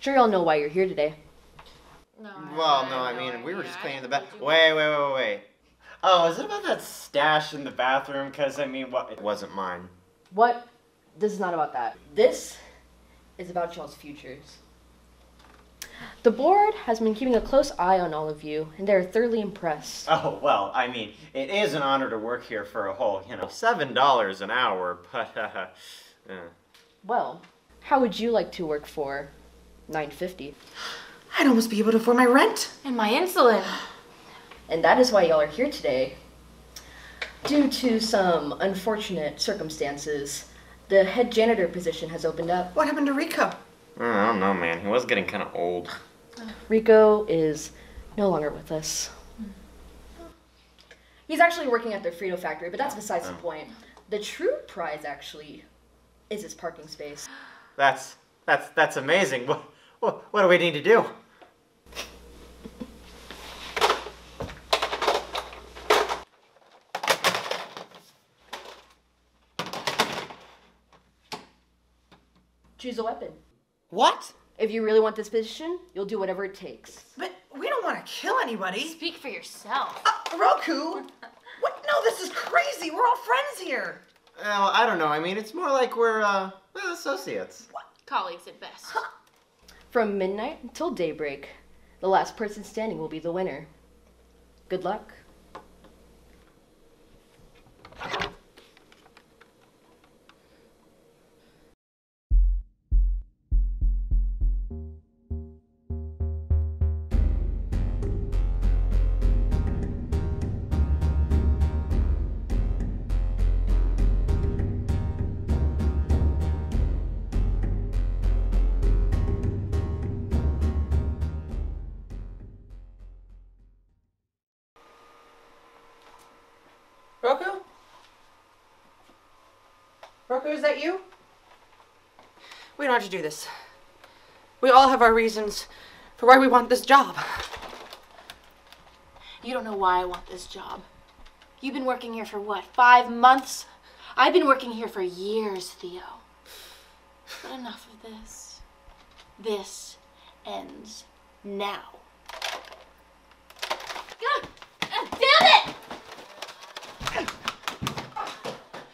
Sure, y'all know why you're here today. No. Well, no, I have mean, we were just I cleaning the told bath. you. Wait, wait, wait, wait. Oh, is it about that stash in the bathroom? Because, I mean, what? It wasn't mine. What? This is not about that. This is about y'all's futures. The board has been keeping a close eye on all of you, and they're thoroughly impressed. Oh, well, I mean, it is an honor to work here for a whole, you know, $7 an hour, but, uh, uh, Well, how would you like to work for 950? I'd almost be able to afford my rent. And my insulin. And that is why y'all are here today. Due to some unfortunate circumstances, the head janitor position has opened up. What happened to Rico? I don't know, man. He was getting kind of old. Rico is no longer with us. He's actually working at the Frito factory, but that's besides the oh. point. The true prize, actually, is his parking space. That's, that's, that's amazing. What, what, what do we need to do? Choose a weapon. What? If you really want this position, you'll do whatever it takes. But we don't want to kill anybody. Speak for yourself. Uh, Roku? What? No, this is crazy. We're all friends here. Well, I don't know. I mean, it's more like we're, uh, well, associates. Colleagues at best. From midnight until daybreak, the last person standing will be the winner. Good luck. Roku, is that you? We don't have to do this. We all have our reasons for why we want this job. You don't know why I want this job. You've been working here for what, five months? I've been working here for years, Theo. But enough of this. This ends now. God, uh, damn it!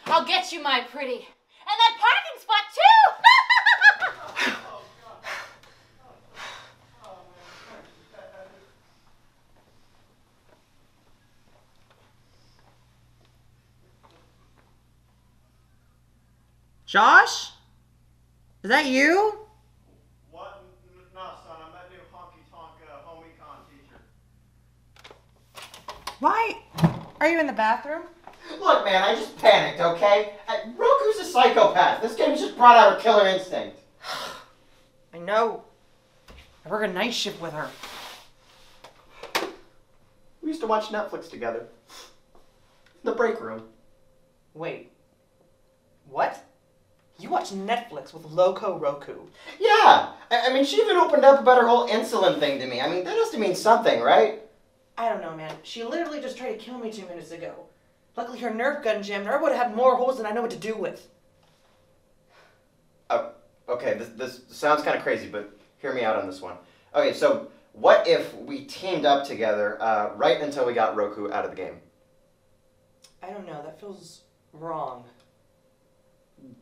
I'll get you, my pretty. And that parking spot, too! Josh? Is that you? What? No, son, I'm that new honky tonk uh, home econ teacher. Why? Are you in the bathroom? Look, man, I just panicked, okay? Uh, Roku's a psychopath. This game just brought out her killer instinct. I know. I work a night shift with her. We used to watch Netflix together. In the break room. Wait. What? You watch Netflix with Loco Roku. Yeah! I, I mean, she even opened up about her whole insulin thing to me. I mean, that has to mean something, right? I don't know, man. She literally just tried to kill me two minutes ago. Luckily, her Nerf gun jammed, or I would have had more holes than I know what to do with. Oh, okay, this, this sounds kind of crazy, but hear me out on this one. Okay, so what if we teamed up together uh, right until we got Roku out of the game? I don't know. That feels wrong.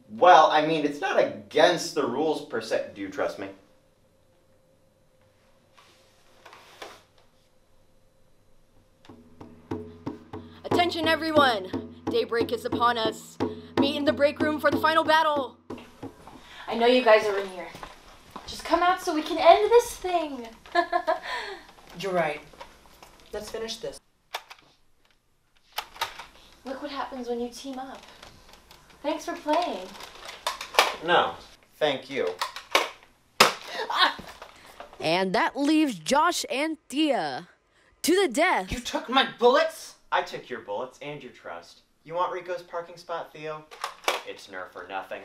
Well, I mean, it's not against the rules per se. Do you trust me? Attention, everyone! Daybreak is upon us. Meet in the break room for the final battle. I know you guys are in here. Just come out so we can end this thing. You're right. Let's finish this. Look what happens when you team up. Thanks for playing. No. Thank you. And that leaves Josh and Thea to the death. You took my bullets? I took your bullets and your trust. You want Rico's parking spot, Theo? It's Nerf or nothing.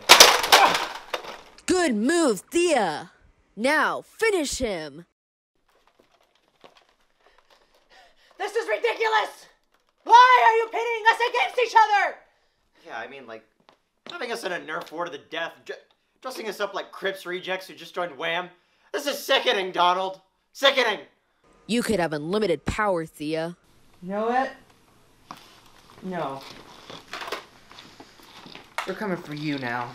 Good move, Thea. Now finish him. This is ridiculous! Why are you pitting us against each other? Yeah, I mean, like, having us in a Nerf war to the death, dressing us up like Crips rejects who just joined Wham. This is sickening, Donald. Sickening. You could have unlimited power, Thea. You know what? No. We're coming for you now.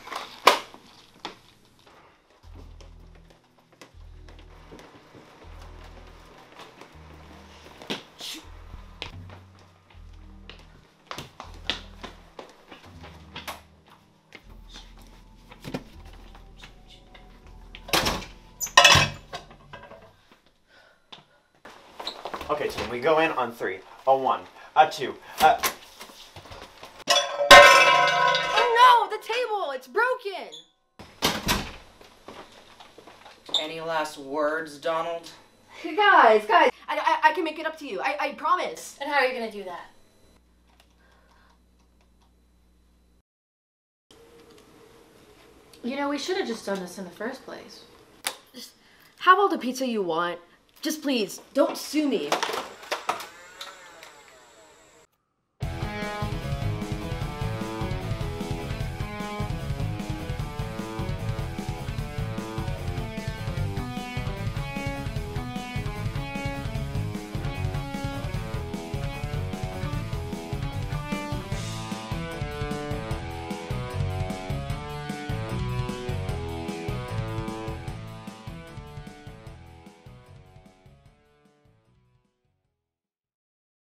Okay, team, we go in on three. A one, a two, a. Oh no, the table! It's broken! Any last words, Donald? Guys, guys, I, I, I can make it up to you. I, I promise. And how are you gonna do that? You know, we should have just done this in the first place. Have all the pizza you want. Just please, don't sue me.